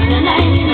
tonight.